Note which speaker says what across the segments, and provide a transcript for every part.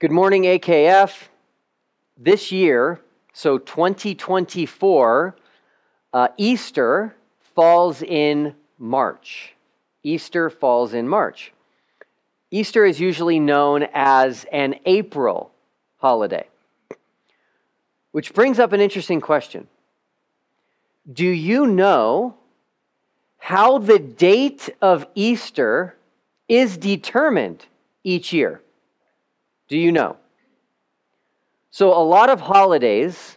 Speaker 1: Good morning, AKF. This year, so 2024, uh, Easter falls in March. Easter falls in March. Easter is usually known as an April holiday, which brings up an interesting question. Do you know how the date of Easter is determined each year? Do you know? So, a lot of holidays,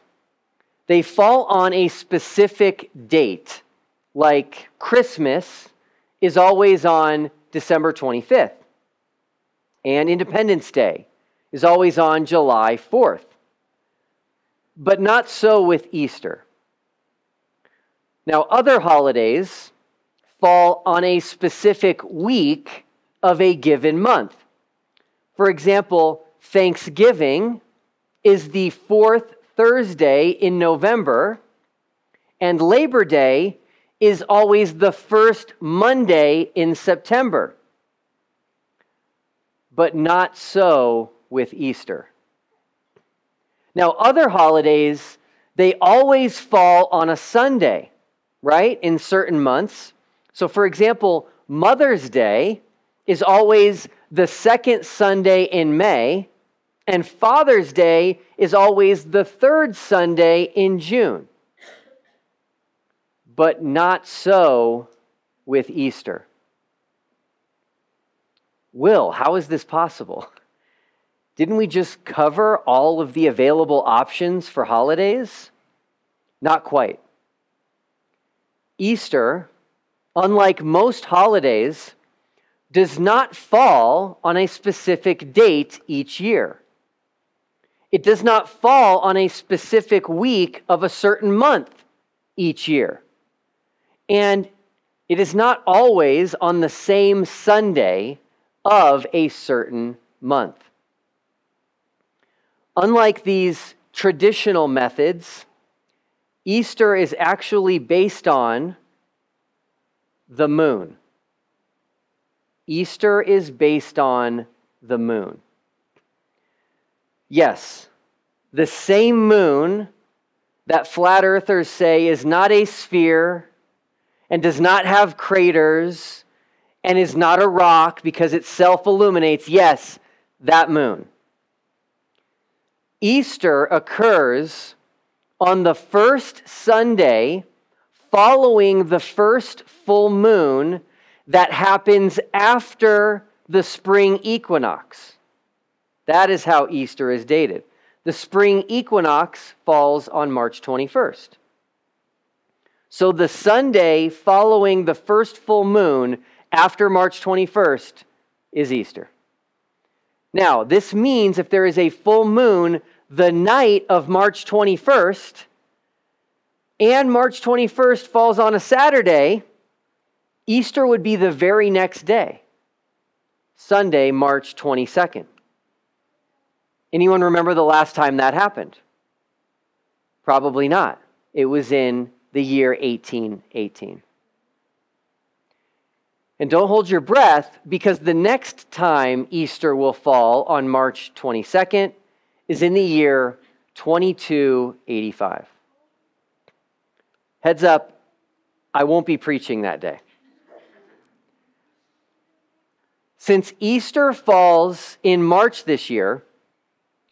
Speaker 1: they fall on a specific date, like Christmas is always on December 25th, and Independence Day is always on July 4th. But not so with Easter. Now, other holidays fall on a specific week of a given month. For example, Thanksgiving is the fourth Thursday in November, and Labor Day is always the first Monday in September. But not so with Easter. Now, other holidays, they always fall on a Sunday, right? In certain months. So, for example, Mother's Day is always the second Sunday in May, and Father's Day is always the third Sunday in June. But not so with Easter. Will, how is this possible? Didn't we just cover all of the available options for holidays? Not quite. Easter, unlike most holidays, does not fall on a specific date each year. It does not fall on a specific week of a certain month each year. And it is not always on the same Sunday of a certain month. Unlike these traditional methods, Easter is actually based on the moon. Easter is based on the moon. Yes, the same moon that flat earthers say is not a sphere and does not have craters and is not a rock because it self illuminates. Yes, that moon. Easter occurs on the first Sunday following the first full moon that happens after the spring equinox. That is how Easter is dated. The spring equinox falls on March 21st. So the Sunday following the first full moon after March 21st is Easter. Now, this means if there is a full moon the night of March 21st, and March 21st falls on a Saturday, Easter would be the very next day, Sunday, March 22nd. Anyone remember the last time that happened? Probably not. It was in the year 1818. And don't hold your breath because the next time Easter will fall on March 22nd is in the year 2285. Heads up, I won't be preaching that day. Since Easter falls in March this year,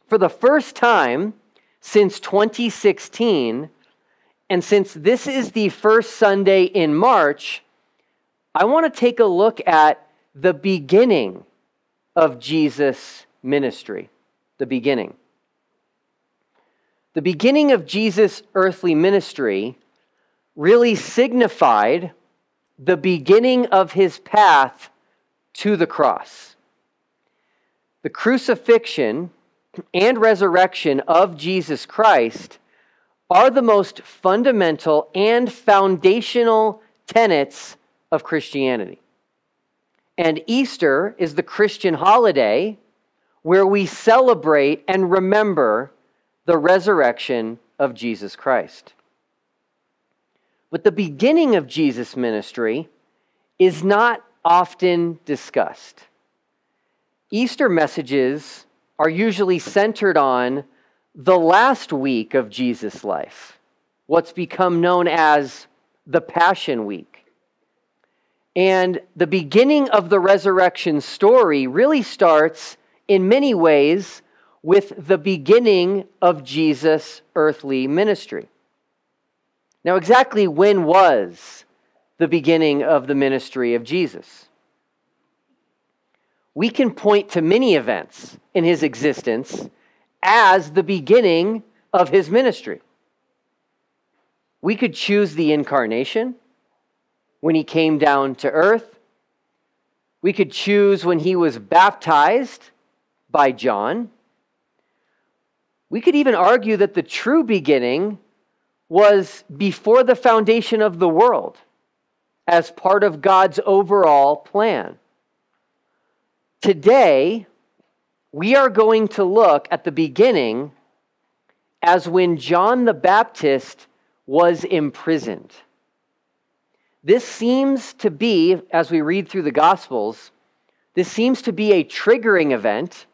Speaker 1: for the first time since 2016, and since this is the first Sunday in March, I want to take a look at the beginning of Jesus' ministry. The beginning. The beginning of Jesus' earthly ministry really signified the beginning of his path to the cross. The crucifixion and resurrection of Jesus Christ are the most fundamental and foundational tenets of Christianity. And Easter is the Christian holiday where we celebrate and remember the resurrection of Jesus Christ. But the beginning of Jesus' ministry is not often discussed. Easter messages are usually centered on the last week of Jesus' life, what's become known as the Passion Week. And the beginning of the resurrection story really starts in many ways with the beginning of Jesus' earthly ministry. Now, exactly when was the beginning of the ministry of Jesus? We can point to many events in his existence as the beginning of his ministry. We could choose the incarnation when he came down to earth. We could choose when he was baptized by John. We could even argue that the true beginning was before the foundation of the world as part of God's overall plan. Today, we are going to look at the beginning as when John the Baptist was imprisoned. This seems to be, as we read through the Gospels, this seems to be a triggering event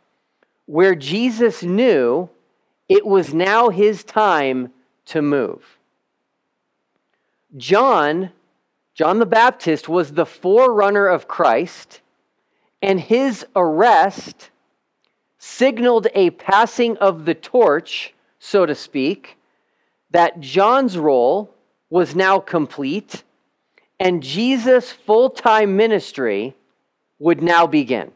Speaker 1: where Jesus knew it was now his time to move. John, John the Baptist, was the forerunner of Christ, and his arrest signaled a passing of the torch, so to speak, that John's role was now complete and Jesus' full time ministry would now begin.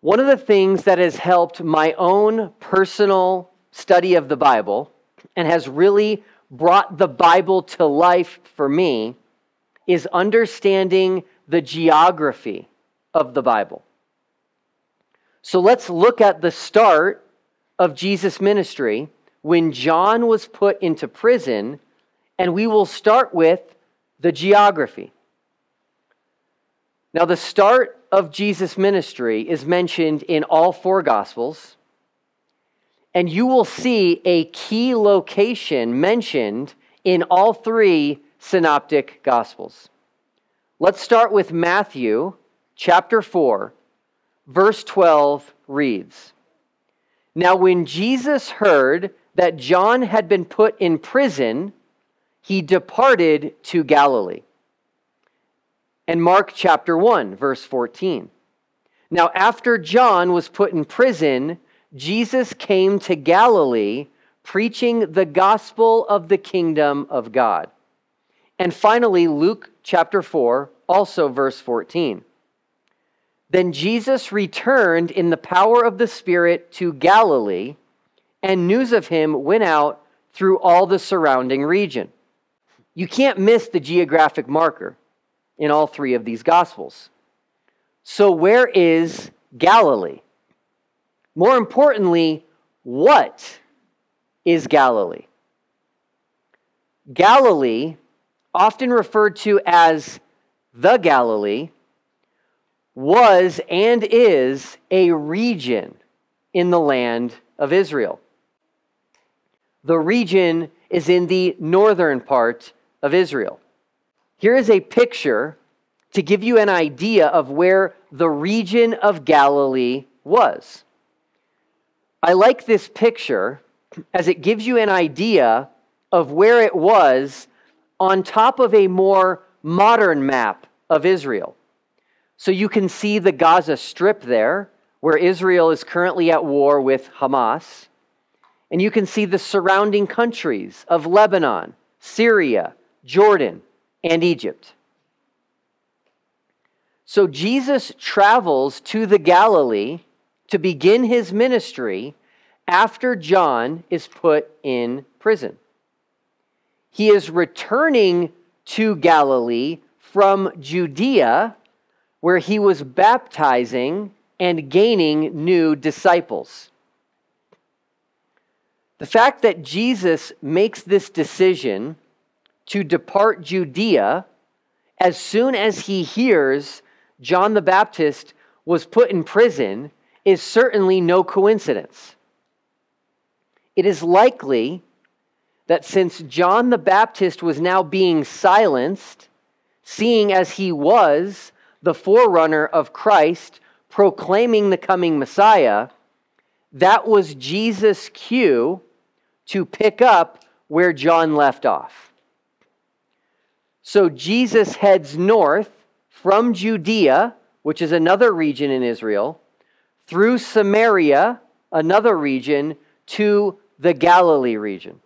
Speaker 1: One of the things that has helped my own personal study of the Bible and has really brought the Bible to life for me is understanding the geography of the Bible. So let's look at the start of Jesus' ministry when John was put into prison, and we will start with the geography. Now, the start of Jesus' ministry is mentioned in all four Gospels, and you will see a key location mentioned in all three synoptic Gospels. Let's start with Matthew chapter 4, verse 12 reads Now, when Jesus heard that John had been put in prison, he departed to Galilee. And Mark chapter 1, verse 14. Now, after John was put in prison, Jesus came to Galilee preaching the gospel of the kingdom of God. And finally, Luke chapter 4, also verse 14. Then Jesus returned in the power of the Spirit to Galilee and news of him went out through all the surrounding region. You can't miss the geographic marker in all three of these Gospels. So, where is Galilee? More importantly, what is Galilee? Galilee, often referred to as the Galilee, was and is a region in the land of Israel. The region is in the northern part of Israel. Here is a picture to give you an idea of where the region of Galilee was. I like this picture as it gives you an idea of where it was on top of a more modern map of Israel. So you can see the Gaza Strip there, where Israel is currently at war with Hamas. And you can see the surrounding countries of Lebanon, Syria, Jordan, and Egypt. So Jesus travels to the Galilee to begin his ministry after John is put in prison. He is returning to Galilee from Judea, where he was baptizing and gaining new disciples. The fact that Jesus makes this decision to depart Judea as soon as he hears John the Baptist was put in prison is certainly no coincidence. It is likely that since John the Baptist was now being silenced, seeing as he was the forerunner of Christ proclaiming the coming Messiah, that was Jesus' cue to pick up where John left off. So Jesus heads north from Judea, which is another region in Israel, through Samaria, another region, to the Galilee region.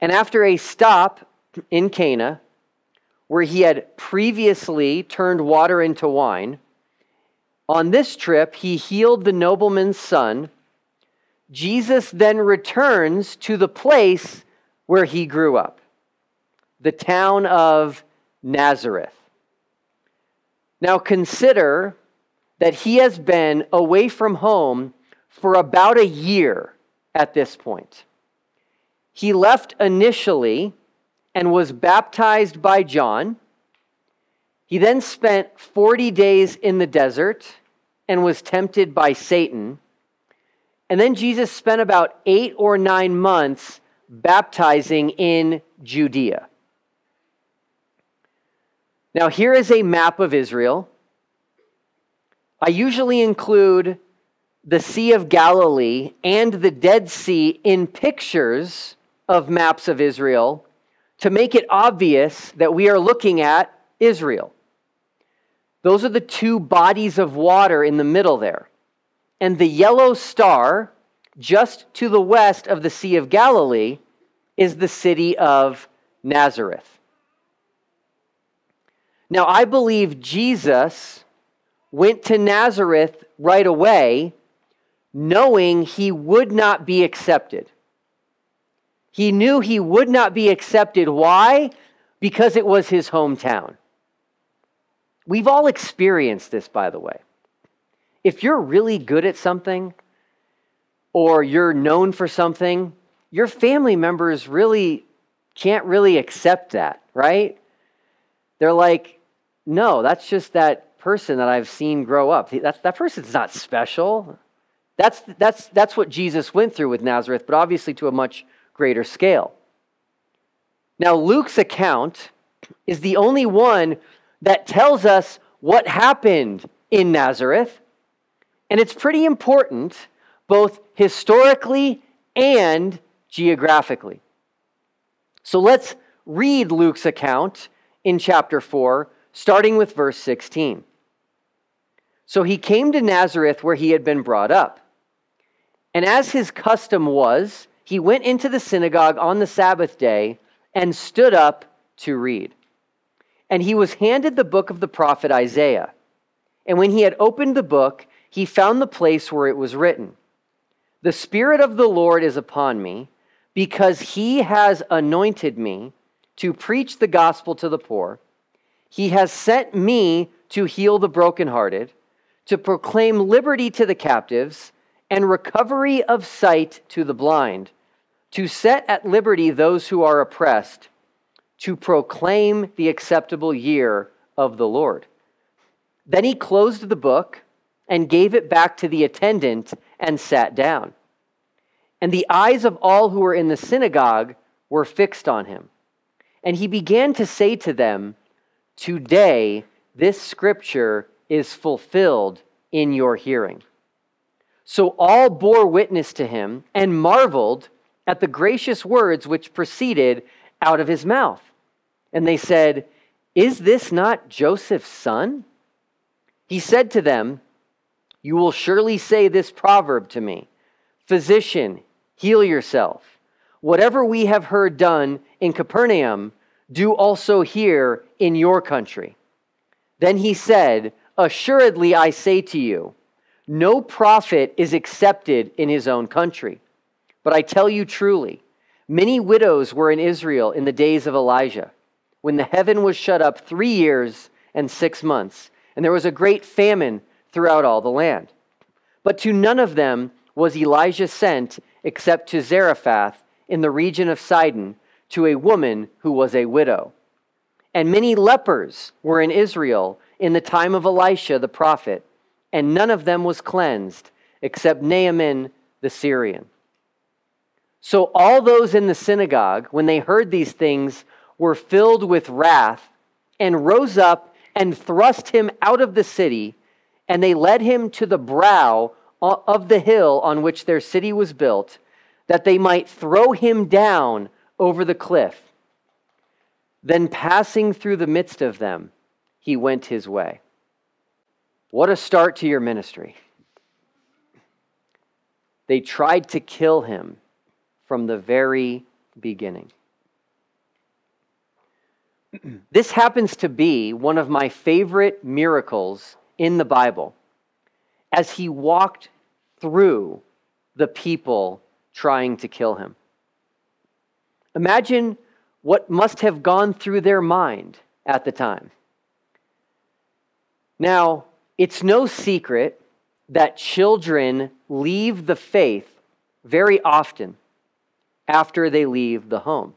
Speaker 1: And after a stop in Cana, where he had previously turned water into wine, on this trip he healed the nobleman's son. Jesus then returns to the place where he grew up, the town of Nazareth. Now consider that he has been away from home for about a year at this point. He left initially and was baptized by John. He then spent 40 days in the desert and was tempted by Satan. And then Jesus spent about eight or nine months baptizing in Judea. Now, here is a map of Israel. I usually include the Sea of Galilee and the Dead Sea in pictures of maps of Israel to make it obvious that we are looking at Israel. Those are the two bodies of water in the middle there. And the yellow star, just to the west of the Sea of Galilee, is the city of Nazareth. Now, I believe Jesus went to Nazareth right away, knowing he would not be accepted. He knew he would not be accepted. Why? Because it was his hometown. We've all experienced this, by the way. If you're really good at something, or you're known for something, your family members really can't really accept that, right? They're like, no, that's just that person that I've seen grow up. That, that person's not special. That's, that's, that's what Jesus went through with Nazareth, but obviously to a much greater scale. Now, Luke's account is the only one that tells us what happened in Nazareth, and it's pretty important both historically and geographically. So let's read Luke's account in chapter 4, starting with verse 16. So he came to Nazareth where he had been brought up. And as his custom was, he went into the synagogue on the Sabbath day and stood up to read. And he was handed the book of the prophet Isaiah. And when he had opened the book, he found the place where it was written The Spirit of the Lord is upon me, because he has anointed me to preach the gospel to the poor. He has sent me to heal the brokenhearted, to proclaim liberty to the captives, and recovery of sight to the blind to set at liberty those who are oppressed, to proclaim the acceptable year of the Lord. Then he closed the book and gave it back to the attendant and sat down. And the eyes of all who were in the synagogue were fixed on him. And he began to say to them, Today this scripture is fulfilled in your hearing. So all bore witness to him and marveled at the gracious words which proceeded out of his mouth. And they said, Is this not Joseph's son? He said to them, You will surely say this proverb to me Physician, heal yourself. Whatever we have heard done in Capernaum, do also here in your country. Then he said, Assuredly I say to you, no prophet is accepted in his own country. But I tell you truly, many widows were in Israel in the days of Elijah, when the heaven was shut up three years and six months, and there was a great famine throughout all the land. But to none of them was Elijah sent except to Zarephath in the region of Sidon to a woman who was a widow. And many lepers were in Israel in the time of Elisha the prophet, and none of them was cleansed except Naaman the Syrian. So all those in the synagogue, when they heard these things, were filled with wrath and rose up and thrust him out of the city and they led him to the brow of the hill on which their city was built, that they might throw him down over the cliff. Then, passing through the midst of them, he went his way. What a start to your ministry. They tried to kill him from the very beginning. this happens to be one of my favorite miracles in the Bible as he walked through the people trying to kill him. Imagine what must have gone through their mind at the time. Now, it's no secret that children leave the faith very often after they leave the home.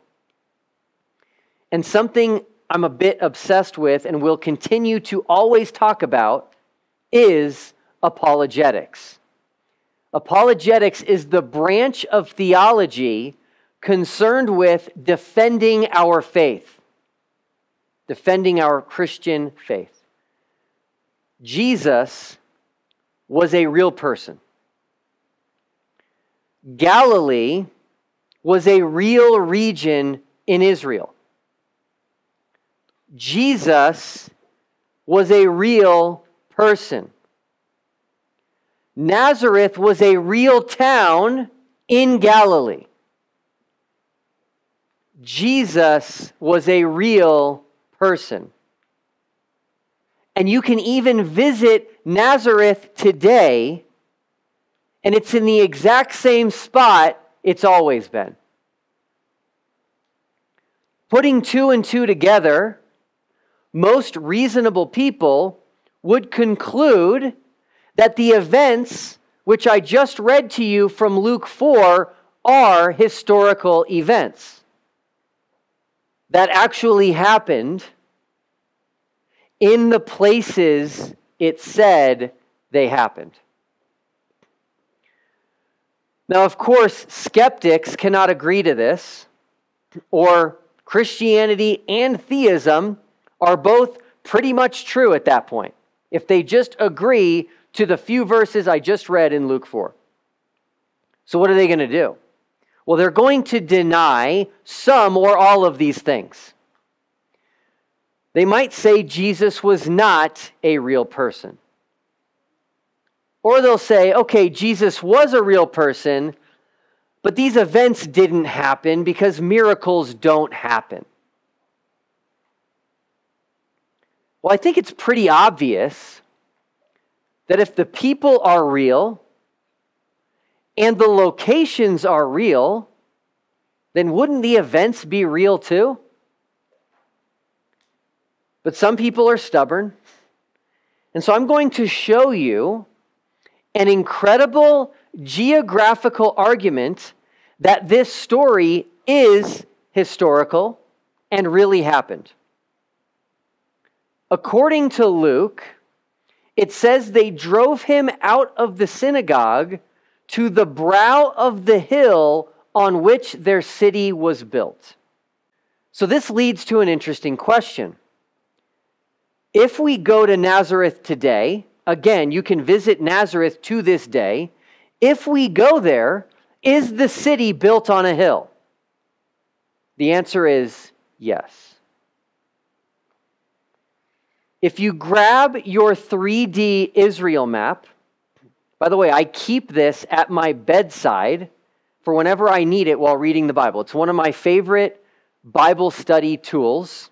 Speaker 1: And something I'm a bit obsessed with and will continue to always talk about is apologetics. Apologetics is the branch of theology concerned with defending our faith, defending our Christian faith. Jesus was a real person. Galilee was a real region in Israel. Jesus was a real person. Nazareth was a real town in Galilee. Jesus was a real person. And you can even visit Nazareth today, and it's in the exact same spot it's always been. Putting two and two together, most reasonable people would conclude that the events which I just read to you from Luke 4 are historical events that actually happened in the places it said they happened. Now, of course, skeptics cannot agree to this, or Christianity and theism are both pretty much true at that point, if they just agree to the few verses I just read in Luke 4. So, what are they going to do? Well, they're going to deny some or all of these things. They might say Jesus was not a real person. Or they'll say, okay, Jesus was a real person, but these events didn't happen because miracles don't happen. Well, I think it's pretty obvious that if the people are real and the locations are real, then wouldn't the events be real too? But some people are stubborn. And so I'm going to show you an incredible geographical argument that this story is historical and really happened. According to Luke, it says they drove him out of the synagogue to the brow of the hill on which their city was built. So, this leads to an interesting question. If we go to Nazareth today, again, you can visit Nazareth to this day. If we go there, is the city built on a hill? The answer is yes. If you grab your 3D Israel map, by the way, I keep this at my bedside for whenever I need it while reading the Bible. It's one of my favorite Bible study tools.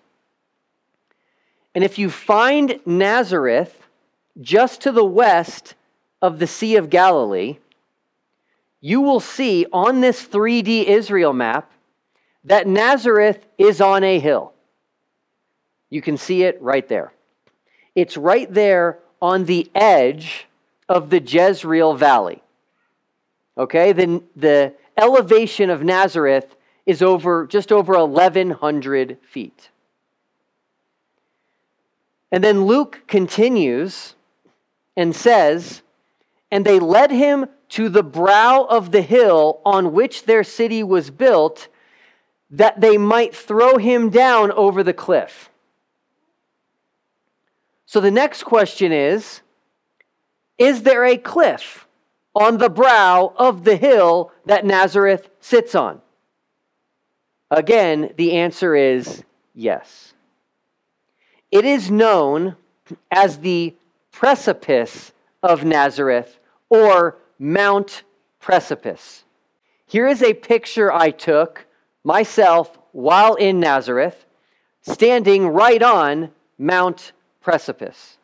Speaker 1: And if you find Nazareth just to the west of the Sea of Galilee, you will see on this 3D Israel map that Nazareth is on a hill. You can see it right there. It's right there on the edge of the Jezreel Valley. Okay, the, the elevation of Nazareth is over just over 1,100 feet. And then Luke continues and says, And they led him to the brow of the hill on which their city was built, that they might throw him down over the cliff. So the next question is Is there a cliff on the brow of the hill that Nazareth sits on? Again, the answer is yes. It is known as the precipice of Nazareth or Mount Precipice. Here is a picture I took myself while in Nazareth, standing right on Mount Precipice.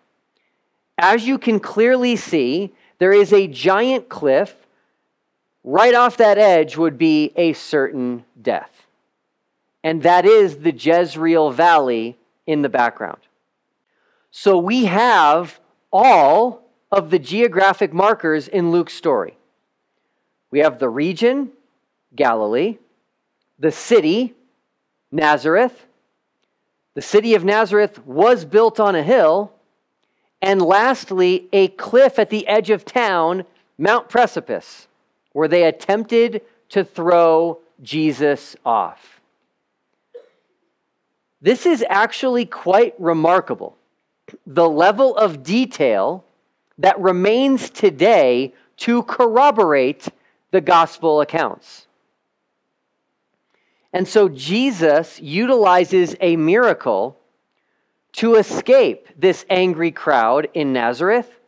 Speaker 1: As you can clearly see, there is a giant cliff. Right off that edge would be a certain death. And that is the Jezreel Valley in the background. So we have all of the geographic markers in Luke's story. We have the region, Galilee, the city, Nazareth. The city of Nazareth was built on a hill. And lastly, a cliff at the edge of town, Mount Precipice, where they attempted to throw Jesus off. This is actually quite remarkable. The level of detail that remains today to corroborate the gospel accounts. And so Jesus utilizes a miracle to escape this angry crowd in Nazareth.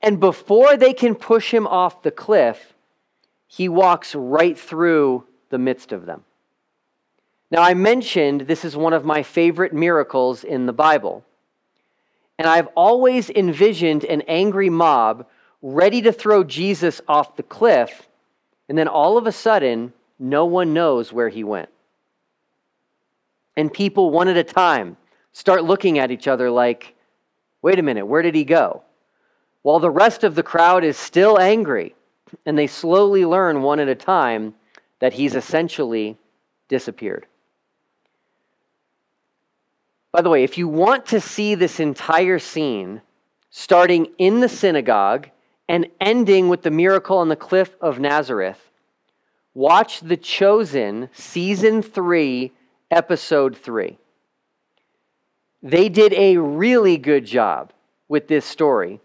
Speaker 1: And before they can push him off the cliff, he walks right through the midst of them. Now, I mentioned this is one of my favorite miracles in the Bible. And I've always envisioned an angry mob ready to throw Jesus off the cliff, and then all of a sudden, no one knows where he went. And people, one at a time, start looking at each other like, wait a minute, where did he go? While the rest of the crowd is still angry, and they slowly learn one at a time that he's essentially disappeared. By the way, if you want to see this entire scene, starting in the synagogue and ending with the miracle on the cliff of Nazareth, watch The Chosen, Season 3, Episode 3. They did a really good job with this story.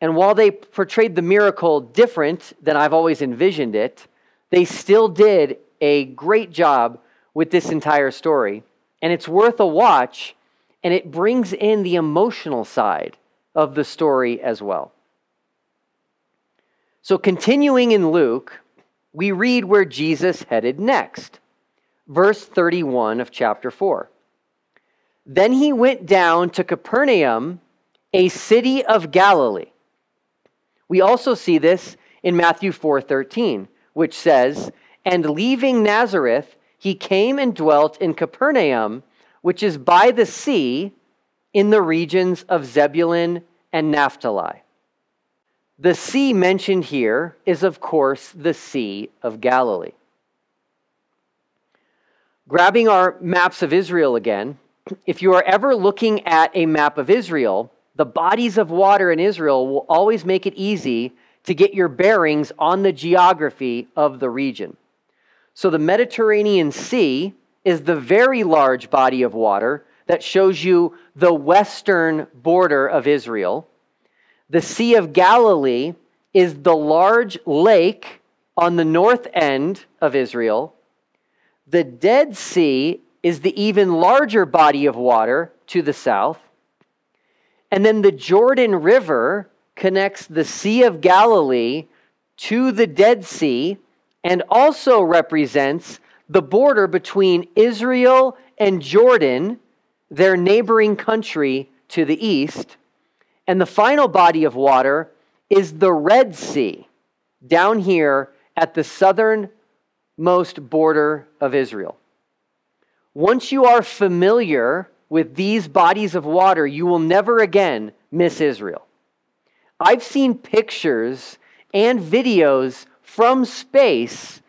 Speaker 1: And while they portrayed the miracle different than I've always envisioned it, they still did a great job with this entire story and it's worth a watch, and it brings in the emotional side of the story as well. So, continuing in Luke, we read where Jesus headed next. Verse 31 of chapter 4. Then he went down to Capernaum, a city of Galilee. We also see this in Matthew 4:13, which says, "And leaving Nazareth, he came and dwelt in Capernaum, which is by the sea in the regions of Zebulun and Naphtali. The sea mentioned here is, of course, the Sea of Galilee. Grabbing our maps of Israel again, if you are ever looking at a map of Israel, the bodies of water in Israel will always make it easy to get your bearings on the geography of the region. So the Mediterranean Sea is the very large body of water that shows you the western border of Israel. The Sea of Galilee is the large lake on the north end of Israel. The Dead Sea is the even larger body of water to the south. And then the Jordan River connects the Sea of Galilee to the Dead Sea and also represents the border between Israel and Jordan, their neighboring country to the east. And the final body of water is the Red Sea, down here at the southernmost border of Israel. Once you are familiar with these bodies of water, you will never again miss Israel. I've seen pictures and videos from space,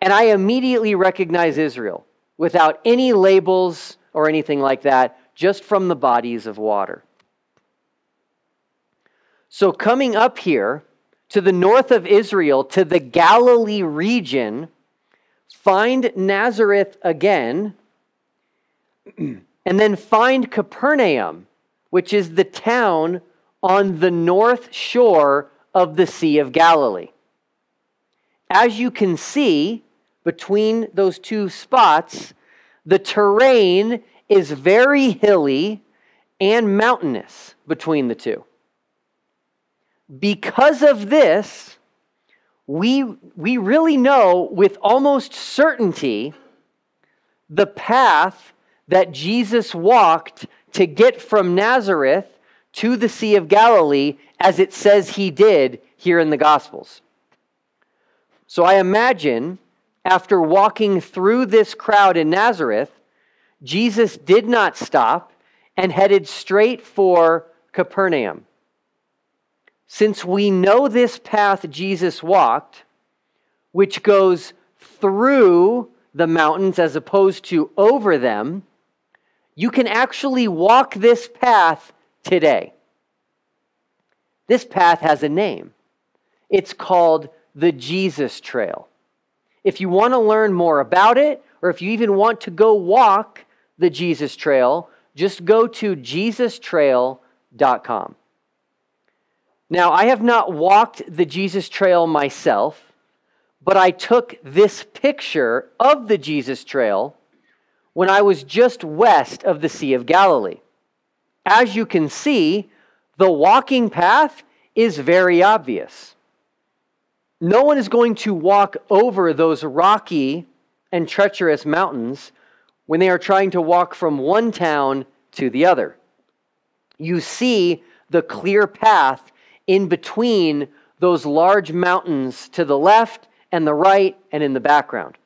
Speaker 1: and I immediately recognize Israel without any labels or anything like that, just from the bodies of water. So, coming up here to the north of Israel, to the Galilee region, find Nazareth again, and then find Capernaum, which is the town on the north shore of the Sea of Galilee. As you can see, between those two spots, the terrain is very hilly and mountainous between the two. Because of this, we, we really know with almost certainty the path that Jesus walked to get from Nazareth to the Sea of Galilee, as it says he did here in the Gospels. So I imagine after walking through this crowd in Nazareth, Jesus did not stop and headed straight for Capernaum. Since we know this path Jesus walked, which goes through the mountains as opposed to over them, you can actually walk this path today. This path has a name. It's called the Jesus Trail. If you want to learn more about it, or if you even want to go walk the Jesus Trail, just go to jesustrail.com. Now, I have not walked the Jesus Trail myself, but I took this picture of the Jesus Trail when I was just west of the Sea of Galilee. As you can see, the walking path is very obvious. No one is going to walk over those rocky and treacherous mountains when they are trying to walk from one town to the other. You see the clear path in between those large mountains to the left and the right and in the background.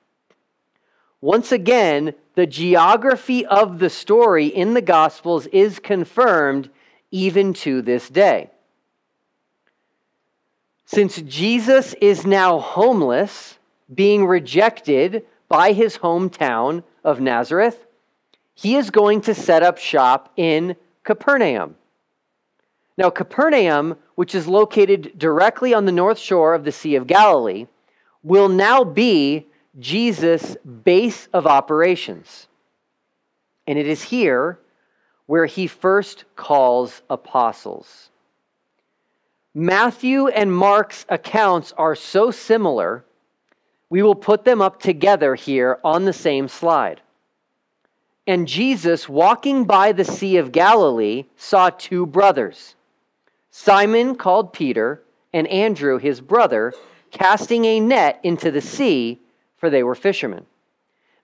Speaker 1: Once again, the geography of the story in the Gospels is confirmed even to this day. Since Jesus is now homeless, being rejected by his hometown of Nazareth, he is going to set up shop in Capernaum. Now, Capernaum, which is located directly on the north shore of the Sea of Galilee, will now be Jesus' base of operations. And it is here where he first calls apostles. Matthew and Mark's accounts are so similar, we will put them up together here on the same slide. And Jesus, walking by the Sea of Galilee, saw two brothers Simon, called Peter, and Andrew, his brother, casting a net into the sea, for they were fishermen.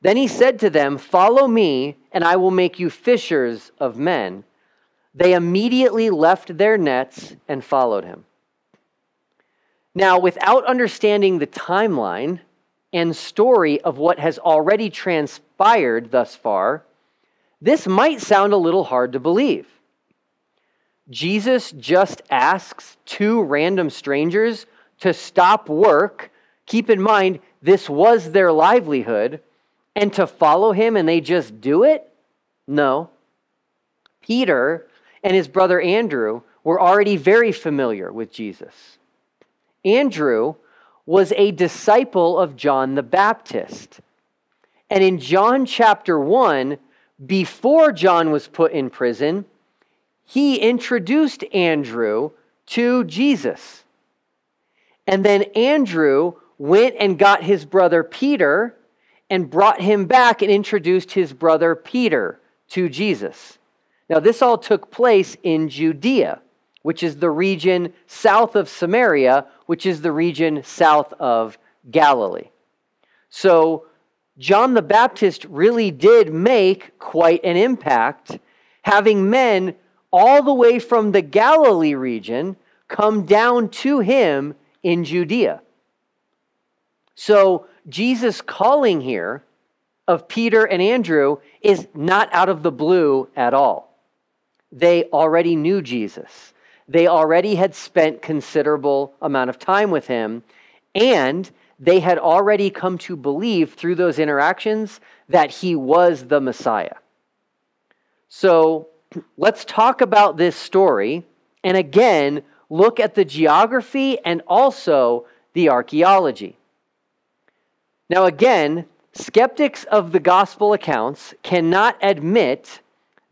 Speaker 1: Then he said to them, Follow me, and I will make you fishers of men. They immediately left their nets and followed him. Now, without understanding the timeline and story of what has already transpired thus far, this might sound a little hard to believe. Jesus just asks two random strangers to stop work. Keep in mind, this was their livelihood, and to follow him and they just do it? No. Peter and his brother Andrew were already very familiar with Jesus. Andrew was a disciple of John the Baptist. And in John chapter 1, before John was put in prison, he introduced Andrew to Jesus. And then Andrew went and got his brother Peter and brought him back and introduced his brother Peter to Jesus. Now, this all took place in Judea, which is the region south of Samaria, which is the region south of Galilee. So, John the Baptist really did make quite an impact, having men all the way from the Galilee region come down to him in Judea. So, Jesus' calling here of Peter and Andrew is not out of the blue at all. They already knew Jesus. They already had spent considerable amount of time with him and they had already come to believe through those interactions that he was the Messiah. So let's talk about this story and again look at the geography and also the archaeology. Now, again, skeptics of the gospel accounts cannot admit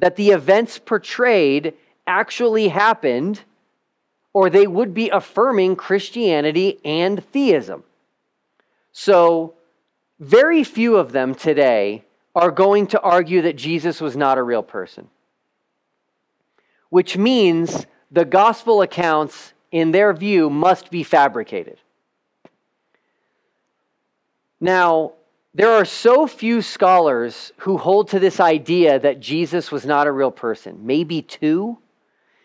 Speaker 1: that the events portrayed actually happened or they would be affirming Christianity and theism. So, very few of them today are going to argue that Jesus was not a real person, which means the gospel accounts, in their view, must be fabricated. Now, there are so few scholars who hold to this idea that Jesus was not a real person, maybe two,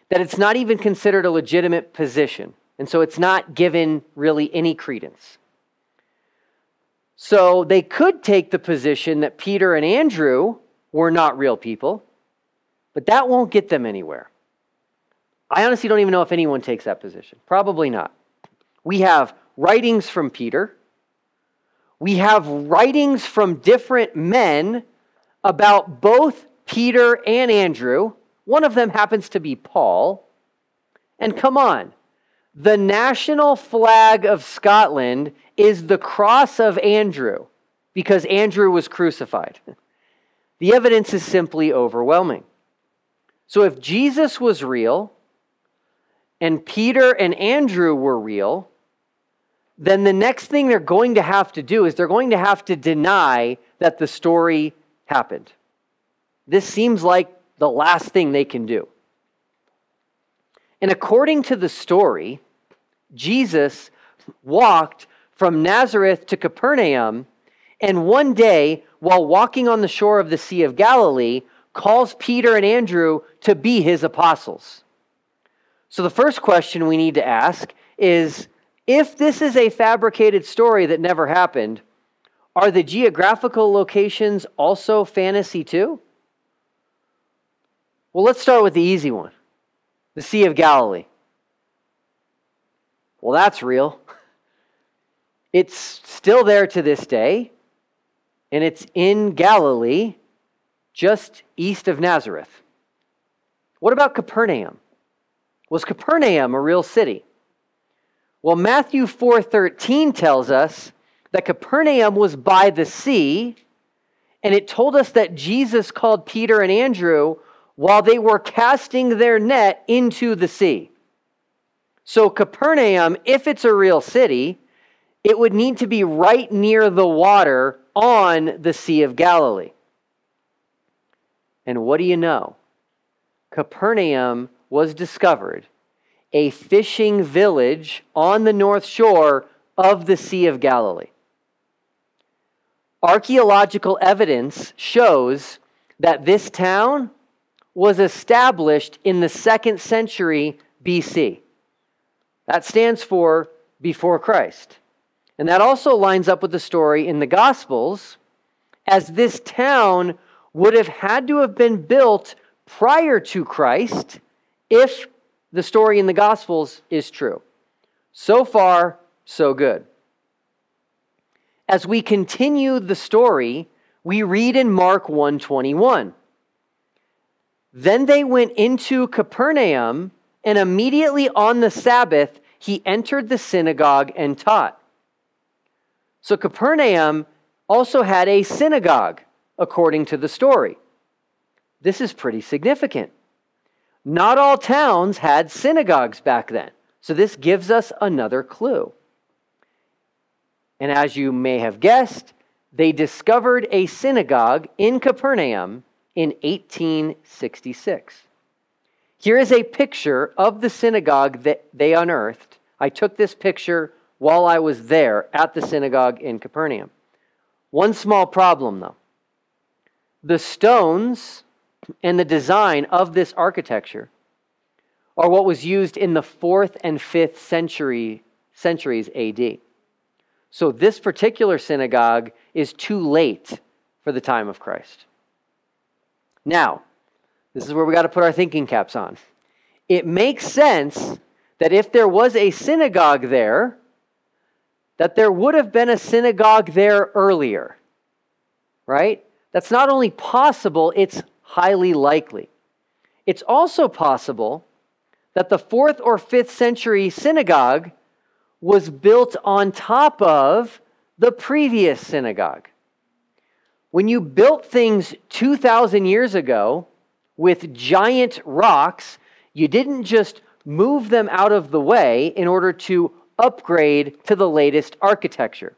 Speaker 1: that it's not even considered a legitimate position. And so it's not given really any credence. So they could take the position that Peter and Andrew were not real people, but that won't get them anywhere. I honestly don't even know if anyone takes that position. Probably not. We have writings from Peter we have writings from different men about both Peter and Andrew. One of them happens to be Paul. And come on, the national flag of Scotland is the cross of Andrew because Andrew was crucified. The evidence is simply overwhelming. So if Jesus was real and Peter and Andrew were real, then the next thing they're going to have to do is they're going to have to deny that the story happened. This seems like the last thing they can do. And according to the story, Jesus walked from Nazareth to Capernaum, and one day, while walking on the shore of the Sea of Galilee, calls Peter and Andrew to be his apostles. So the first question we need to ask is if this is a fabricated story that never happened, are the geographical locations also fantasy too? Well, let's start with the easy one the Sea of Galilee. Well, that's real. It's still there to this day, and it's in Galilee, just east of Nazareth. What about Capernaum? Was Capernaum a real city? Well, Matthew 4:13 tells us that Capernaum was by the sea, and it told us that Jesus called Peter and Andrew while they were casting their net into the sea. So Capernaum, if it's a real city, it would need to be right near the water on the Sea of Galilee. And what do you know? Capernaum was discovered a fishing village on the north shore of the Sea of Galilee. Archaeological evidence shows that this town was established in the second century BC. That stands for before Christ. And that also lines up with the story in the Gospels, as this town would have had to have been built prior to Christ if the story in the Gospels is true. So far, so good. As we continue the story, we read in Mark 121. Then they went into Capernaum, and immediately on the Sabbath, he entered the synagogue and taught. So Capernaum also had a synagogue, according to the story. This is pretty significant. Not all towns had synagogues back then. So this gives us another clue. And as you may have guessed, they discovered a synagogue in Capernaum in 1866. Here is a picture of the synagogue that they unearthed. I took this picture while I was there at the synagogue in Capernaum. One small problem, though. The stones and the design of this architecture are what was used in the 4th and 5th century centuries AD. So this particular synagogue is too late for the time of Christ. Now, this is where we got to put our thinking caps on. It makes sense that if there was a synagogue there, that there would have been a synagogue there earlier. Right? That's not only possible, it's highly likely. It's also possible that the fourth or fifth century synagogue was built on top of the previous synagogue. When you built things 2,000 years ago with giant rocks, you didn't just move them out of the way in order to upgrade to the latest architecture.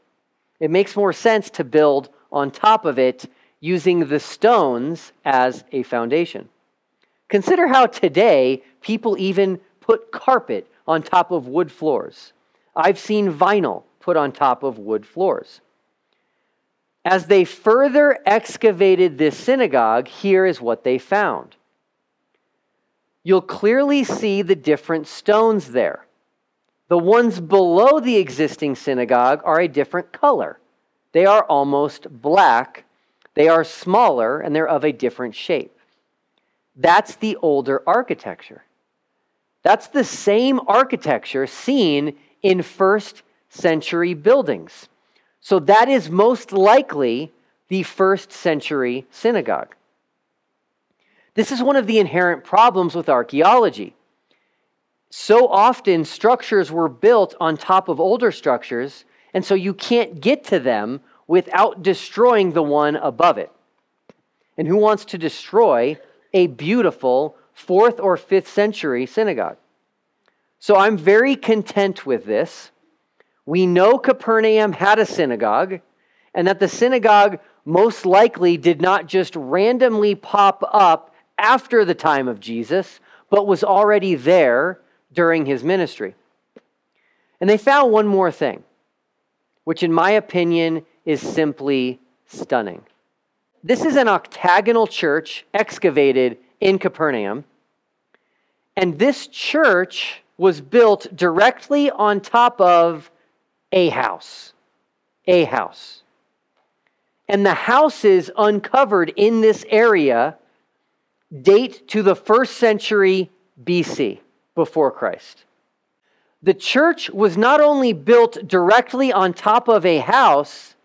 Speaker 1: It makes more sense to build on top of it using the stones as a foundation. Consider how today people even put carpet on top of wood floors. I've seen vinyl put on top of wood floors. As they further excavated this synagogue, here is what they found. You'll clearly see the different stones there. The ones below the existing synagogue are a different color. They are almost black. They are smaller and they're of a different shape. That's the older architecture. That's the same architecture seen in first century buildings. So that is most likely the first century synagogue. This is one of the inherent problems with archaeology. So often, structures were built on top of older structures, and so you can't get to them without destroying the one above it. And who wants to destroy a beautiful fourth or fifth century synagogue? So I'm very content with this. We know Capernaum had a synagogue, and that the synagogue most likely did not just randomly pop up after the time of Jesus, but was already there during his ministry. And they found one more thing, which, in my opinion, is simply stunning. This is an octagonal church excavated in Capernaum. And this church was built directly on top of a house. A house. And the houses uncovered in this area date to the first century BC before Christ. The church was not only built directly on top of a house,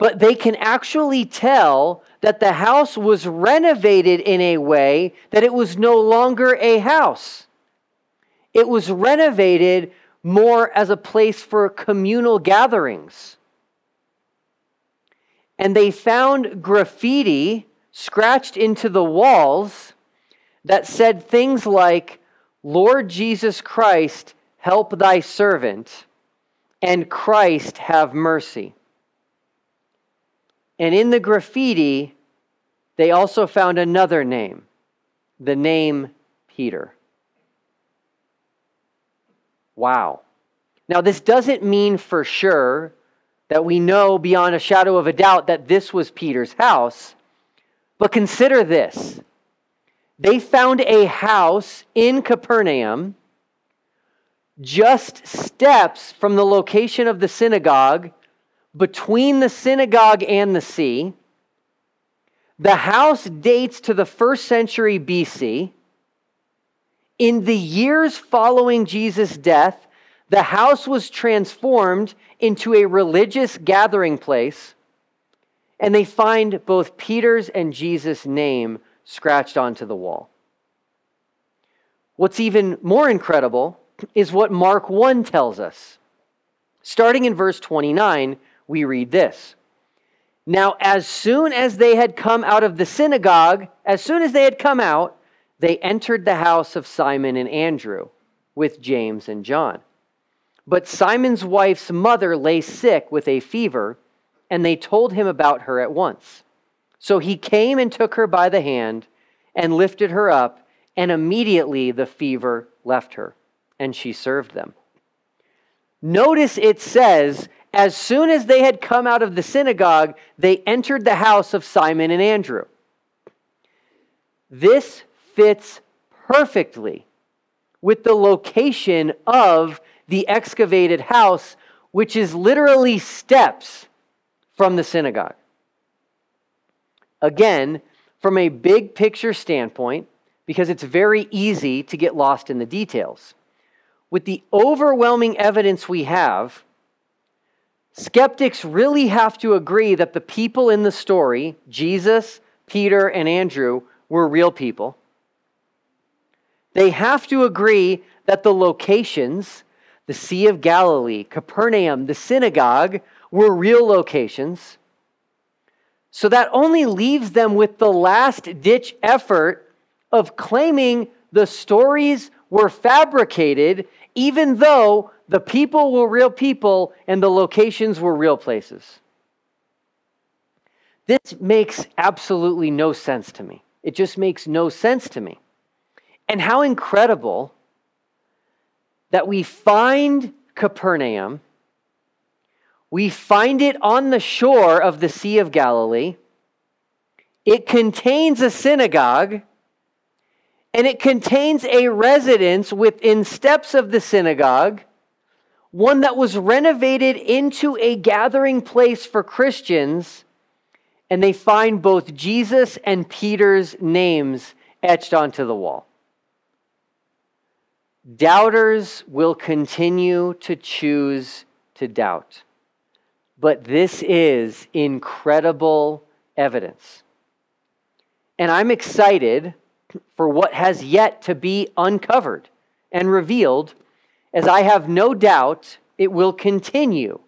Speaker 1: but they can actually tell that the house was renovated in a way that it was no longer a house. It was renovated more as a place for communal gatherings. And they found graffiti scratched into the walls that said things like, Lord Jesus Christ, help thy servant, and Christ have mercy. And in the graffiti, they also found another name, the name Peter. Wow. Now, this doesn't mean for sure that we know beyond a shadow of a doubt that this was Peter's house, but consider this. They found a house in Capernaum just steps from the location of the synagogue, between the synagogue and the sea. The house dates to the first century BC. In the years following Jesus' death, the house was transformed into a religious gathering place, and they find both Peter's and Jesus' name scratched onto the wall. What's even more incredible is what Mark 1 tells us. Starting in verse 29, we read this. Now, as soon as they had come out of the synagogue, as soon as they had come out, they entered the house of Simon and Andrew with James and John. But Simon's wife's mother lay sick with a fever, and they told him about her at once. So he came and took her by the hand and lifted her up, and immediately the fever left her, and she served them. Notice it says, as soon as they had come out of the synagogue, they entered the house of Simon and Andrew. This fits perfectly with the location of the excavated house, which is literally steps from the synagogue. Again, from a big picture standpoint, because it's very easy to get lost in the details. With the overwhelming evidence we have, skeptics really have to agree that the people in the story, Jesus, Peter, and Andrew, were real people they have to agree that the locations, the Sea of Galilee, Capernaum, the synagogue, were real locations. So that only leaves them with the last ditch effort of claiming the stories were fabricated, even though the people were real people and the locations were real places. This makes absolutely no sense to me. It just makes no sense to me. And how incredible that we find Capernaum, we find it on the shore of the Sea of Galilee. It contains a synagogue, and it contains a residence within steps of the synagogue, one that was renovated into a gathering place for Christians, and they find both Jesus and Peter's names etched onto the wall. Doubters will continue to choose to doubt. But this is incredible evidence. And I'm excited for what has yet to be uncovered and revealed, as I have no doubt it will continue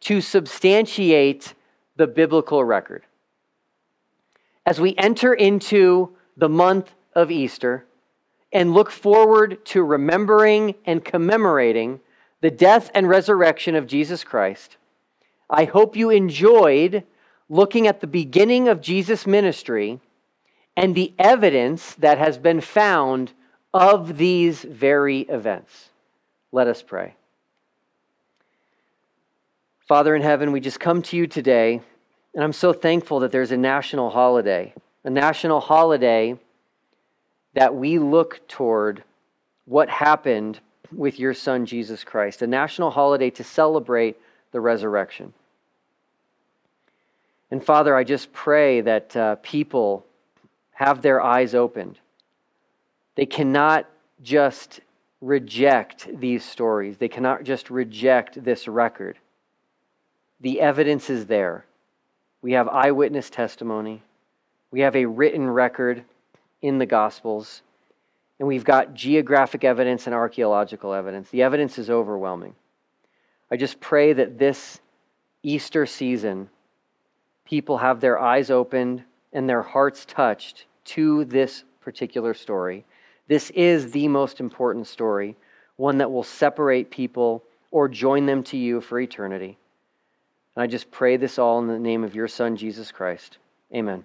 Speaker 1: to substantiate the biblical record. As we enter into the month of Easter, and look forward to remembering and commemorating the death and resurrection of Jesus Christ. I hope you enjoyed looking at the beginning of Jesus' ministry and the evidence that has been found of these very events. Let us pray. Father in heaven, we just come to you today, and I'm so thankful that there's a national holiday, a national holiday that we look toward what happened with your son, Jesus Christ, a national holiday to celebrate the resurrection. And Father, I just pray that uh, people have their eyes opened. They cannot just reject these stories, they cannot just reject this record. The evidence is there. We have eyewitness testimony, we have a written record in the Gospels, and we've got geographic evidence and archaeological evidence. The evidence is overwhelming. I just pray that this Easter season, people have their eyes opened and their hearts touched to this particular story. This is the most important story, one that will separate people or join them to you for eternity. And I just pray this all in the name of your Son, Jesus Christ. Amen.